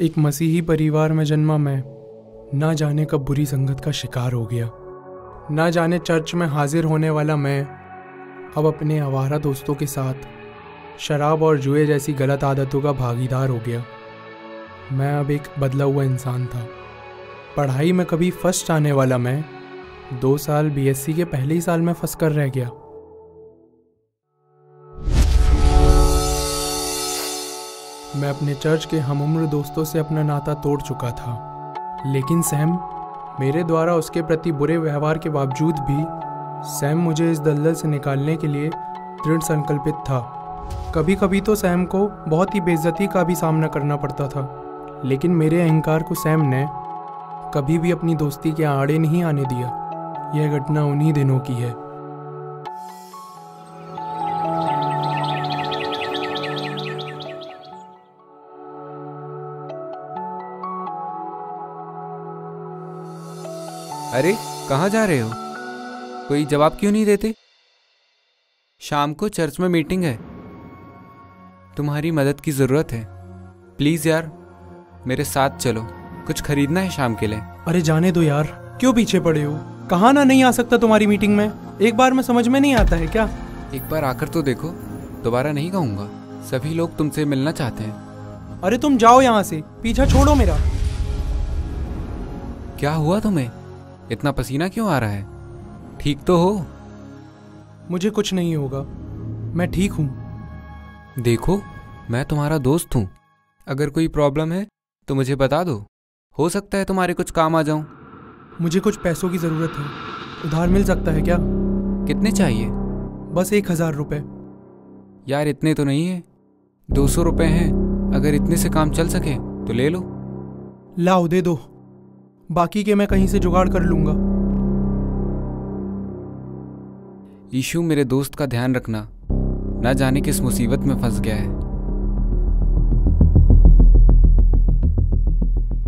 एक मसीही परिवार में जन्मा मैं, ना जाने कब बुरी संगत का शिकार हो गया। ना जाने चर्च में हाजिर होने वाला मैं, अब अपने आवारा दोस्तों के साथ शराब और जुए जैसी गलत आदतों का भागीदार हो गया। मैं अब एक बदला हुआ इंसान था। पढ़ाई में कभी फ़र्स्ट आने वाला मैं, दो साल बीएससी के पहले ही साल में फंस कर रह गया। मैं अपने चर्च के हम उम्र दोस्तों से अपना नाता तोड़ चुका था। लेकिन सैम, मेरे द्वारा उसके प्रति बुरे व्यवहार के बावजूद भी, सैम मुझे इस दलदल से निकालने के लिए दृढ़ संकल्पित था। कभी कभी तो सैम को बहुत ही बेइज्जती का भी सामना करना पड़ता था। लेकिन मेरे अहंकार को सैम ने कभी भी अपनी दोस्ती के आड़े नहीं आने दिया। यह घटना उन्हीं दिनों की है। अरे कहाँ जा रहे हो? कोई जवाब क्यों नहीं देते? शाम को चर्च में मीटिंग है। तुम्हारी मदद की ज़रूरत है। प्लीज़ यार मेरे साथ चलो। कुछ खरीदना है शाम के लिए। अरे जाने दो यार। क्यों पीछे पड़े हो? कहा ना नहीं आ सकता तुम्हारी मीटिंग में? एक बार में समझ में नहीं आता है क्या? एक बार आकर तो देखो। दोबारा नहीं कहूँगा। सभी लोग तुमसे मिलना चाहते हैं। अरे तुम जाओ यहाँ से। पीछा छोड़ो मेरा। क्या हुआ तुम्हें? इतना पसीना क्यों आ रहा है? ठीक तो हो। मुझे कुछ नहीं होगा। मैं ठीक हूँ। देखो मैं तुम्हारा दोस्त हूँ। अगर कोई प्रॉब्लम है तो मुझे बता दो। हो सकता है तुम्हारे कुछ काम आ जाऊँ। मुझे कुछ पैसों की ज़रूरत है। उधार मिल सकता है क्या? कितने चाहिए? बस एक हज़ार रुपये यार इतने तो नहीं है। दो सौ रुपये हैं। अगर इतने से काम चल सके तो ले लो। लाओ दे दो। बाकी के मैं कहीं से जुगाड़ कर लूँगा। ईशु मेरे दोस्त का ध्यान रखना ना जाने किस मुसीबत में फंस गया है।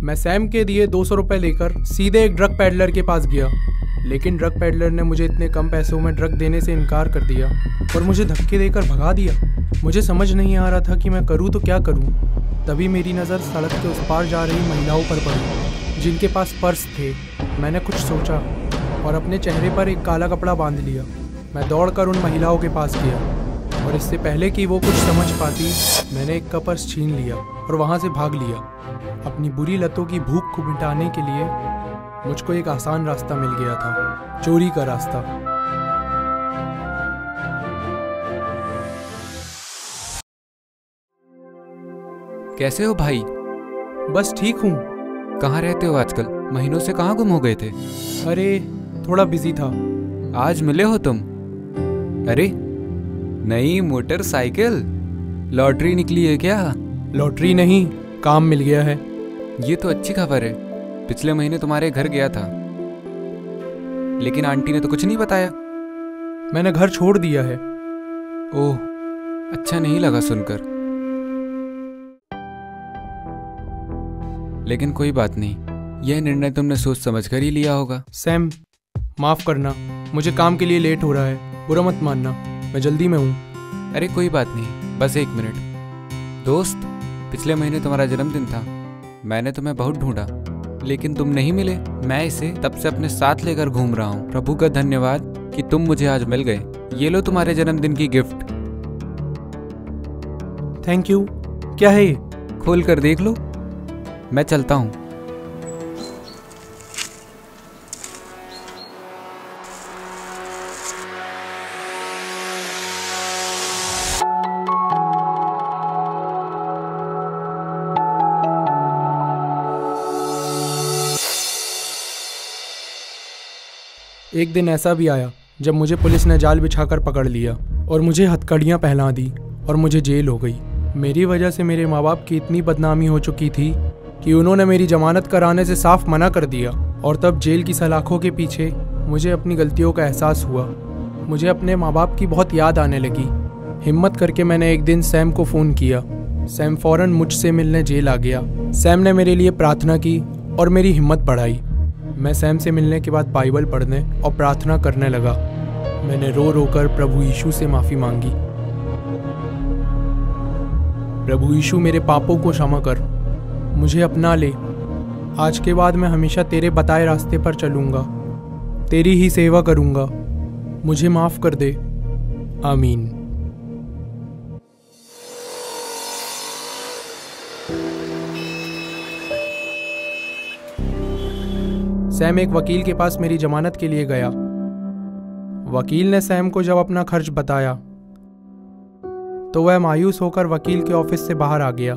मैं सैम के दिए दो सौ रुपये लेकर सीधे एक ड्रग पैडलर के पास गया लेकिन ड्रग पैडलर ने मुझे इतने कम पैसों में ड्रग देने से इनकार कर दिया और मुझे धक्के देकर भगा दिया। मुझे समझ नहीं आ रहा था कि मैं करूँ तो क्या करूँ। तभी मेरी नज़र सड़क के उस पार जा रही महिलाओं पर पड़ी। जिनके पास पर्स थे मैंने कुछ सोचा और अपने चेहरे पर एक काला कपड़ा बाँध लिया। मैं दौड़कर उन महिलाओं के पास गया और इससे पहले कि वो कुछ समझ पाती मैंने एक का पर्स छीन लिया और वहाँ से भाग लिया। अपनी बुरी लतों की भूख को मिटाने के लिए मुझको एक आसान रास्ता मिल गया था चोरी का रास्ता। कैसे हो भाई? बस ठीक हूँ। कहाँ रहते हो आजकल? महीनों से कहाँ गुम हो गए थे? अरे थोड़ा बिज़ी था। आज मिले हो तुम? अरे नई मोटरसाइकिल? लॉटरी निकली है क्या? लॉटरी नहीं काम मिल गया है। ये तो अच्छी खबर है। पिछले महीने तुम्हारे घर गया था। लेकिन आंटी ने तो कुछ नहीं बताया। मैंने घर छोड़ दिया है। ओह अच्छा नहीं लगा सुनकर। लेकिन कोई बात नहीं। यह निर्णय तुमने सोच समझ कर ही लिया होगा। सैम माफ़ करना। मुझे काम के लिए लेट हो रहा है। बुरा मत मानना। मैं जल्दी में हूँ। अरे कोई बात नहीं। बस एक मिनट। दोस्त पिछले महीने तुम्हारा जन्मदिन था। मैंने तुम्हें बहुत ढूंढा। लेकिन तुम नहीं मिले। मैं इसे तब से अपने साथ लेकर घूम रहा हूँ। प्रभु का धन्यवाद कि तुम मुझे आज मिल गए। ये लो तुम्हारे जन्मदिन की गिफ्ट। थैंक यू क्या है ये? खोल कर देख लो। मैं चलता हूँ। एक दिन ऐसा भी आया, जब मुझे पुलिस ने जाल बिछाकर पकड़ लिया और मुझे हथकड़ियाँ पहना दी और मुझे जेल हो गई। मेरी वजह से मेरे माँ बाप की इतनी बदनामी हो चुकी थी कि उन्होंने मेरी जमानत कराने से साफ़ मना कर दिया और तब जेल की सलाखों के पीछे मुझे अपनी गलतियों का एहसास हुआ। मुझे अपने माँ बाप की बहुत याद आने लगी। हिम्मत करके मैंने एक दिन सैम को फ़ोन किया। सैम फ़ौरन मुझसे मिलने जेल आ गया। सैम ने मेरे लिए प्रार्थना की और मेरी हिम्मत बढ़ाई। मैं सैम से मिलने के बाद बाइबल पढ़ने और प्रार्थना करने लगा। मैंने रो रो कर प्रभु यीशु से माफ़ी मांगी। प्रभु यीशु मेरे पापों को क्षमा कर। मुझे अपना ले। आज के बाद मैं हमेशा तेरे बताए रास्ते पर चलूँगा। तेरी ही सेवा करूँगा। मुझे माफ़ कर दे। आमीन। सैम एक वकील के पास मेरी जमानत के लिए गया। वकील ने सैम को जब अपना खर्च बताया तो वह मायूस होकर वकील के ऑफ़िस से बाहर आ गया।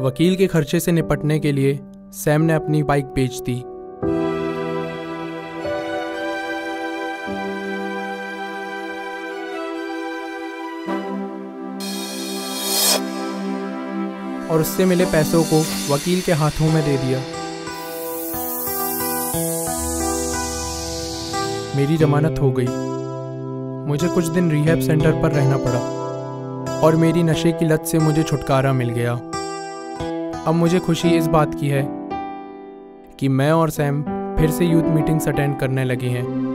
वकील के खर्चे से निपटने के लिए सैम ने अपनी बाइक बेच दी। और उससे मिले पैसों को वकील के हाथों में दे दिया। मेरी जमानत हो गई। मुझे कुछ दिन रिहैब सेंटर पर रहना पड़ा और मेरी नशे की लत से मुझे छुटकारा मिल गया। अब मुझे खुशी इस बात की है कि मैं और सैम फिर से यूथ मीटिंग्स अटेंड करने लगे हैं।